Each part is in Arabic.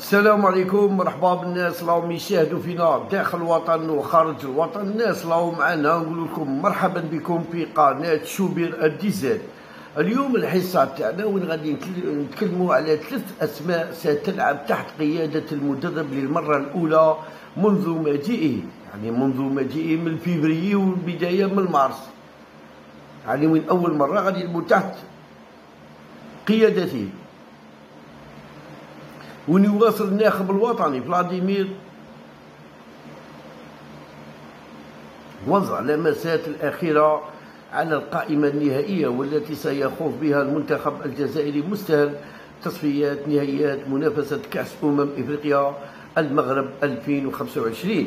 السلام عليكم مرحبا بالناس راهم يشاهدوا فينا داخل الوطن وخارج الوطن. الناس راهم معنا نقول لكم مرحبا بكم في قناة شوبير الديزل اليوم الحصة تاعنا وين غادي نتكلموا على ثلاث أسماء ستلعب تحت قيادة المدرب للمرة الأولى منذ مجيئه. يعني منذ مجيئه من فبراير والبداية من مارس. يعني من أول مرة غادي تحت قيادته. وين يواصل الناخب الوطني فلاديمير. وضع اللمسات الأخيرة على القائمة النهائية والتي سيخوض بها المنتخب الجزائري مستهل تصفيات نهائيات منافسة كأس أمم إفريقيا المغرب 2025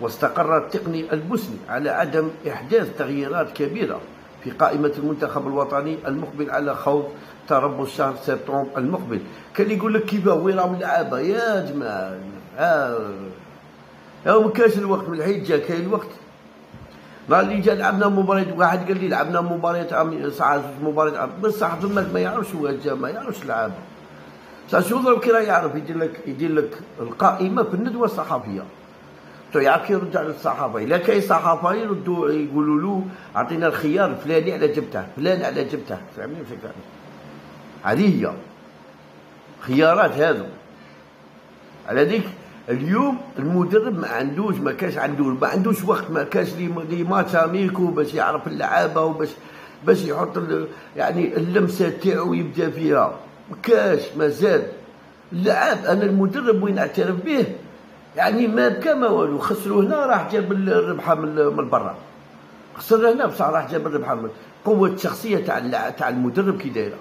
واستقر التقني البوسني على عدم إحداث تغييرات كبيرة. في قائمة المنتخب الوطني المقبل على خوض تربص شهر سبتمبر المقبل. كان يقول لك كيفاه وين راهم اللعابة؟ يا جماعة ها. ها ما كاش الوقت من الحين جا كاين الوقت. نهار اللي جا لعبنا مباريات واحد قال لي لعبنا مباريات ساعه مباريات بصح ثماك ما يعرفش هو جا ما يعرفش اللعابه شو ضرب كي راه يعرف يدير لك يدير لك القائمة في الندوة الصحفية. تو يعرف يرد على الصحافه الا كاين صحافه يردوا يقولوا له اعطينا الخيار الفلاني على جبته فلان على جبته. فهمني الفكرة هذه هي خيارات هذو على ديك اليوم المدرب ما عندوش ما كاش عنده ما عندوش وقت ما كاش les matchs amicaux باش يعرف اللعابة وباش باش يحط يعني اللمسة تاعو يبدأ فيها. ما كاش مازال. اللعاب أنا المدرب وين اعترف به؟ يعني ما بكى ما والو خسروا هنا راح جاب الربحه من برا. خسر هنا بصح راح جاب الربحه من قوة الشخصية تاع تاع المدرب كي دايرة.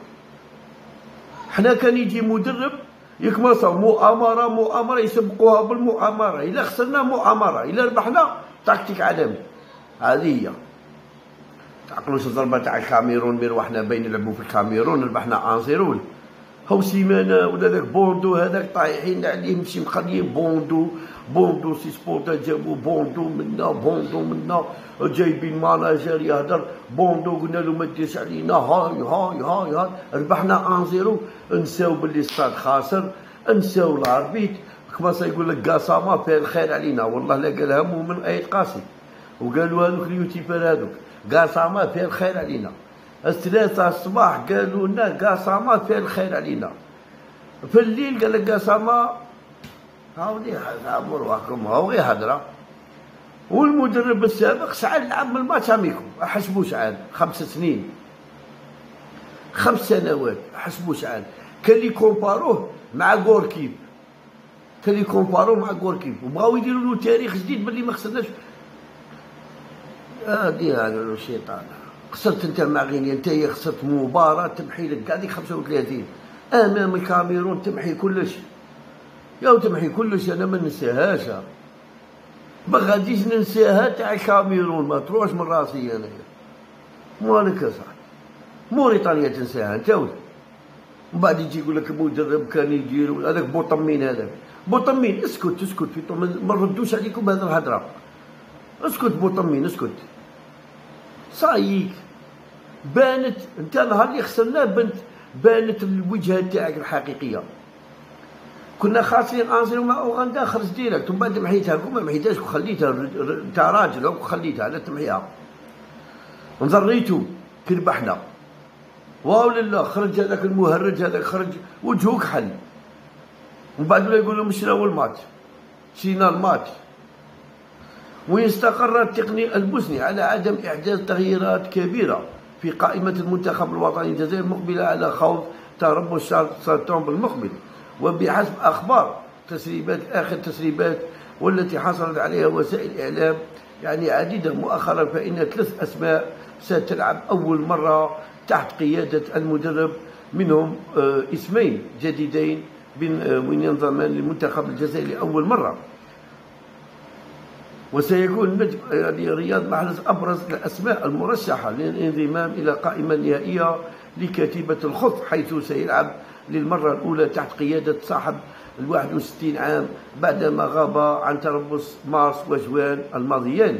حنا كان يجي مدرب يكمص مؤامرة مؤامرة يسبقوها بالمؤامرة. إلا خسرنا مؤامرة إلا ربحنا تكتيك عالمي. هذه هي. تعقلوش الضربه تاع الكاميرون مي روحنا بين نلعبوا في الكاميرون ربحنا 1 0 هاو سيمانه ولا داك بوندو هذاك طايحين عليه مشي مخليين بوندو بوندو سي سبورتا جابو بوندو منا بوندو منا. جايبين ماناجر يهدر بوندو قلنا له ما تديرش علينا هاي هاي هاي هاي. ربحنا أن زيرو. نساو باللي ستاد خاسر نساو العربيت. كما يقول لك قاسامه فيها الخير علينا. والله لا قالها مؤمن اي قاسي. وقالوا هذوك اليوتيوبر هذوك قاسامه فيها الخير علينا. الثلاثة الصباح قالوا لنا قاسامة فيه الخير علينا. في الليل قال لك قاسامة هاولي مروحكم هاولي هدرة والمدرب السابق سعد لعب ال match amicaux أحسبوا سعد خمس سنين. خمس سنوات أحسبوا سعد كان لي كومباروه مع غوركيف كان لي كومباروه مع غوركيف وبغاو يديروا له تاريخ جديد باللي ما خسرناش. هادي هذا الشيطان. خسرت أنت مع غينيا انت خسرت مباراة تمحي لك كاع ديك 35 أمام الكاميرون تمحي كلش. يا تمحي كلش أنا ما ننساهاش. ما غاديش ننساها تاع الكاميرون ما تروحش من راسي أنا. مالك يا صاحبي موريتانيا تنساها أنت ومن بعد يجي يقول لك مدرب كان يدير هذاك بوطمين هذاك. بوطمين اسكت اسكت. ما نردوش عليكم هذا الهضره اسكت بوطمين اسكت. صايك. بانت انت نهار اللي خسرنا بنت بانت الوجهة تاعك الحقيقية. كنا خاسرين انزلوا مع أوغندا خرج ديريكت. ومن بعد محيتها لكم ما محيتهاش وخليتها انت راجل وخليتها لا تمحيها. نضريتو كي ربحنا واو لله خرج هذاك المهرج هذاك خرج وجهه كحل ومن بعد ولا يقول لهم شراو الماتش شينا الماتش وين استقر التقني البوسني على عدم إحداث تغييرات كبيرة. في قائمة المنتخب الوطني الجزائري المقبلة على خوض تربص شهر سبتمبر المقبل وبحسب أخبار تسريبات آخر تسريبات والتي حصلت عليها وسائل الإعلام يعني عديدة. مؤخرا فإن ثلاث أسماء ستلعب أول مرة تحت قيادة المدرب منهم آه، اسمين جديدين من ينضمان للمنتخب الجزائري لأول مرة. وسيكون يعني رياض محرز أبرز الأسماء المرشحة للانضمام إلى قائمة نهائية لكتيبة الخط حيث سيلعب للمرة الأولى تحت قيادة صاحب ال 61 عام بعدما غاب عن تربص مارس وجوان الماضيين.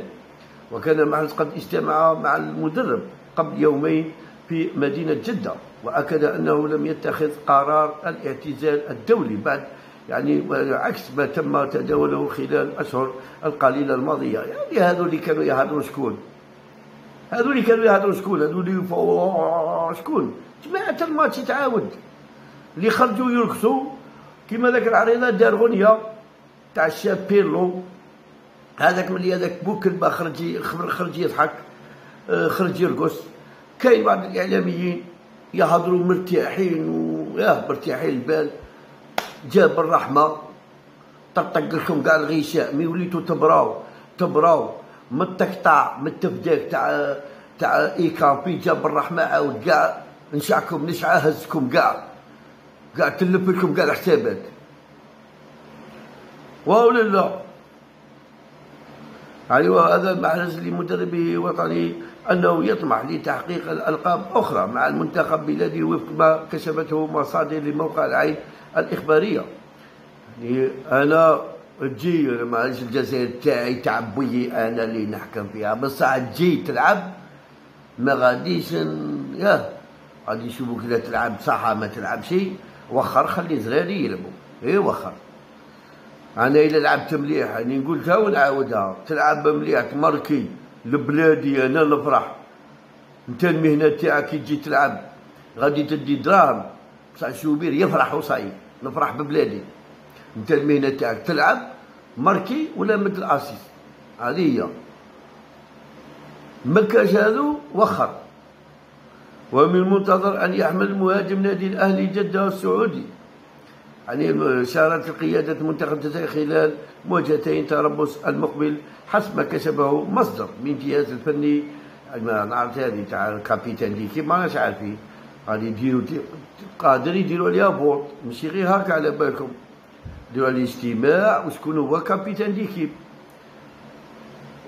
وكان محرز قد اجتمع مع المدرب قبل يومين في مدينة جدة وأكد أنه لم يتخذ قرار الاعتزال الدولي بعد يعني عكس ما تم تداوله خلال الأشهر القليلة الماضية. يعني هذو اللي كانوا يهضروا شكون هذو اللي كانوا يهضروا شكون هذو اللي شكون جماعة الماتش يتعاود اللي خرجوا يرقصوا كيما ذاك العريضة دار غنية تاع الشاب بيرلو هذاك ملي هذاك بوكلبا خرج خرج يضحك خرج يرقص كاين بعض الاعلاميين يهضروا مرتاحين وياه مرتاحين البال جاب الرحمه طقطق لكم كاع الغشاء مي وليتو تبراو تبراو. من التقطاع من التفداك تاع تاع ايكامبي جاب الرحمه عاود كاع نشعكم نشعه هزكم كاع كاع تلف لكم كاع الحسابات. ولا لا أيوة هذا المحرز لمدربه وطني أنه يطمح لتحقيق الألقاب أخرى مع المنتخب بلادي وفق ما كشفته مصادر لموقع العين. الإخبارية. يعني أنا تجي لما الجزائر تاعي تاع بوي أنا اللي نحكم فيها. بصح تجي تلعب ما غاديش ياه غادي يشوفوك إذا تلعب صح ما تلعب شيء وخر خلي زراري يلعبوا إيه وخر. أنا إلا لعبت مليح يعني قلتها ونعاودها. تلعب مليح تماركي لبلادي أنا نفرح أنت المهنة تاعك كي تجي تلعب. غادي تدي دراهم. بصح الشوبير يفرح وصاي نفرح ببلادي. انت المهنة تاعك تلعب ماركي ولا مثل اسيس هذه هي. مكاش هذو وخر. ومن المنتظر أن يحمل المهاجم نادي الأهلي جدة السعودي. يعني شارت قيادة منتخب الجزائر خلال مواجهتين تربص المقبل حسب ما كسبه مصدر من جهاز الفني. ما نعرف هذه تاع الكابيتان ديكي ما عارفين. غادي يديروا قادر يديروا عليها فوت ماشي غير هكا على بالكم. يديروا عليه اجتماع وشكون هو capitaine d'équipe.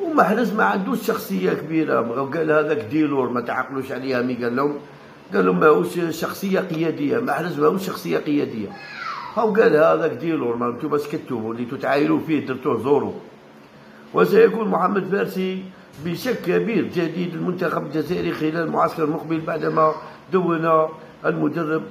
ومحرز ما عندوش شخصية كبيرة. قال هذاك ديلور ما تعقلوش عليها mais. قال لهم قال لهم ماهوش شخصية قيادية. محرز ماهوش شخصية قيادية. هاو قال هذاك ديلور ما أنتم سكتوا اللي تتعايروا فيه درتوه زورو. وسيكون محمد فارسي بشك كبير جديد المنتخب الجزائري خلال المعسكر المقبل بعدما دون المدرب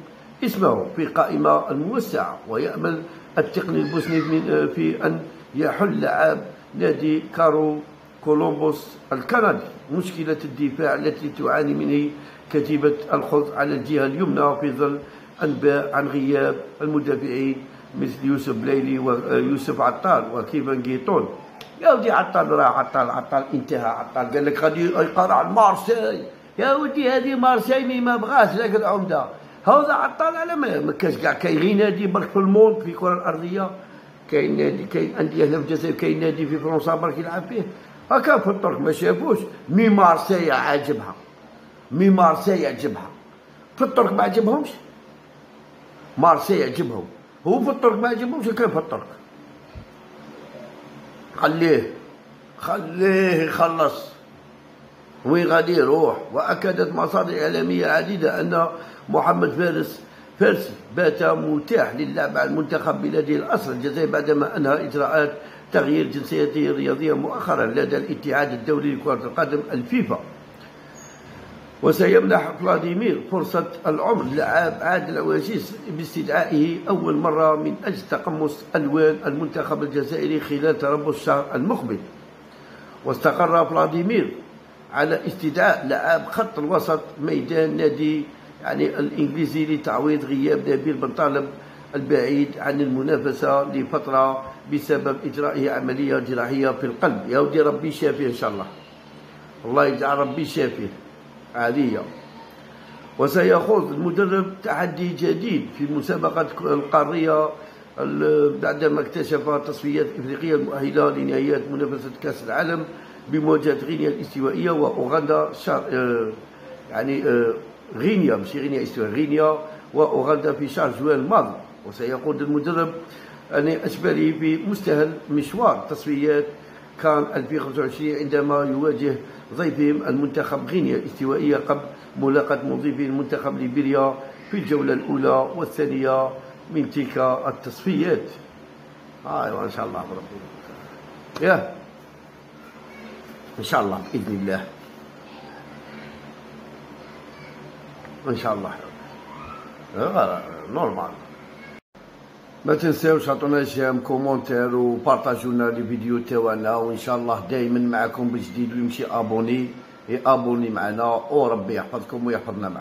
اسمه في قائمة الموسعة ويأمل التقني البوسني في أن يحل لعاب نادي كارو كولومبوس الكندي. مشكلة الدفاع التي تعاني منه كتيبة الخلط على الجهة اليمنى في ظل أنباء عن غياب المدافعين مثل يوسف بليلي ويوسف عطال وكيفان جيتون يا ودي عطال راه عطال عطال انتهى عطال قال لك غادي يقرا على مارسيل يا ودي هذه مارسيل ما بغاش ذاك العمده هذا عطال على ما كاش كاع كاين نادي برك في الموند في الكرة الأرضية. كاين نادي كاين أندية هنا في الجزائر كاين نادي في فرنسا برك يلعب فيه. هكا في الطرق ما شافوش. مي مارسيل عاجبها. مي مارسيل عجبها في الطرق ما عجبهمش مارسي يعجبهم هو في الطرق ما يعجبهمش كيف في الطرق. خليه. خليه يخلص. وين غادي يروح. وأكدت مصادر إعلامية عديدة أن محمد فارس فارسي بات متاح للعب مع المنتخب بلاده الأصل الجزائر بعدما أنهى إجراءات تغيير جنسيته الرياضية مؤخرا لدى الاتحاد الدولي لكرة القدم الفيفا. وسيمنح فلاديمير فرصة العمر لاعب عادل عواجيز باستدعائه أول مرة من أجل تقمص ألوان المنتخب الجزائري خلال تربص الشهر المقبل. واستقر فلاديمير على استدعاء لاعب خط الوسط ميدان نادي يعني الإنجليزي لتعويض غياب نبيل بن طالب البعيد عن المنافسة لفترة بسبب إجرائه عملية جراحية في القلب. يا ودي ربي شافيه إن شاء الله. الله يجعل ربي شافيه عالية وسيخوض المدرب تحدي جديد في المسابقة القارية بعدما اكتشف تصفيات إفريقية المؤهلة لنهائيات منافسة كأس العالم بمواجهه غينيا الاستوائية وأوغندا شهر آه، يعني آه، غينيا مش غينيا الاستوائيه غينيا وأوغندا في شهر جوان الماضي. وسيقود المدرب يعني اشبالي بمستهل مشوار تصفيات كان 2025 عندما يواجه ضيفهم المنتخب غينيا الاستوائية قبل ملاقاة مضيفي المنتخب ليبيريا في الجولة الأولى والثانية من تلك التصفيات. ايوا إن شاء الله. بربي يا. إن شاء الله بإذن الله. إن شاء الله. normal. ما تنساوش عطونا j'aime commentaire وبارطاجونا les vidéos تاعنا وإن شاء الله دائما معكم بجديد ويمشي abonné أبوني معنا وربي يحفظكم ويحفظنا معكم.